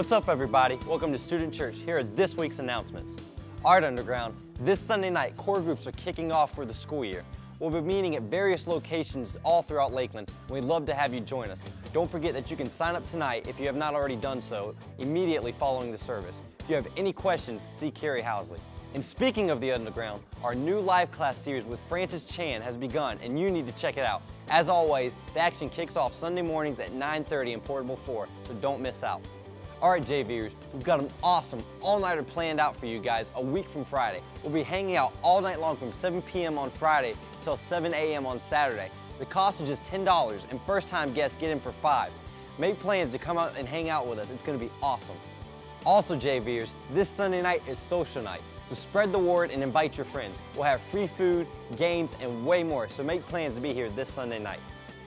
What's up, everybody? Welcome to Student Church. Here are this week's announcements. Art Underground, this Sunday night, core groups are kicking off for the school year. We'll be meeting at various locations all throughout Lakeland, and we'd love to have you join us. Don't forget that you can sign up tonight if you have not already done so, immediately following the service. If you have any questions, see Carrie Housley. And speaking of the Underground, our new live class series with Francis Chan has begun, and you need to check it out. As always, the action kicks off Sunday mornings at 9.30 in Portable 4, so don't miss out. All right, JVers, we've got an awesome all-nighter planned out for you guys a week from Friday. We'll be hanging out all night long from 7 p.m. on Friday till 7 a.m. on Saturday. The cost is just $10, and first-time guests get in for 5 Make plans to come out and hang out with us. It's going to be awesome. Also, JVers, this Sunday night is social night. So spread the word and invite your friends. We'll have free food, games, and way more, so make plans to be here this Sunday night.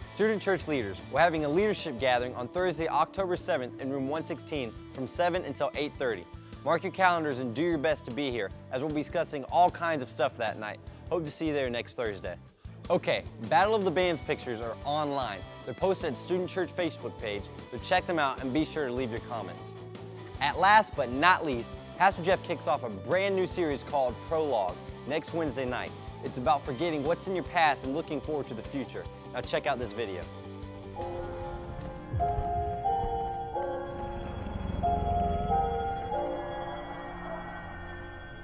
Student Church Leaders, we're having a leadership gathering on Thursday, October 7th in room 116 from 7 until 8.30. Mark your calendars and do your best to be here as we'll be discussing all kinds of stuff that night. Hope to see you there next Thursday. Okay, Battle of the Bands pictures are online. They're posted at Student Church Facebook page, so check them out and be sure to leave your comments. At last but not least, Pastor Jeff kicks off a brand new series called Prologue next Wednesday night. It's about forgetting what's in your past and looking forward to the future. Now check out this video.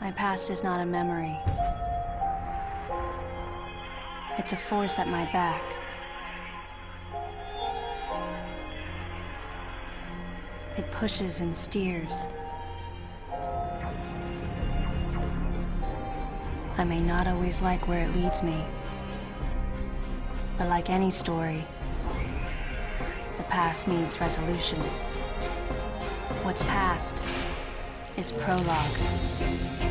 My past is not a memory. It's a force at my back. It pushes and steers. I may not always like where it leads me. But like any story, the past needs resolution. What's past is prologue.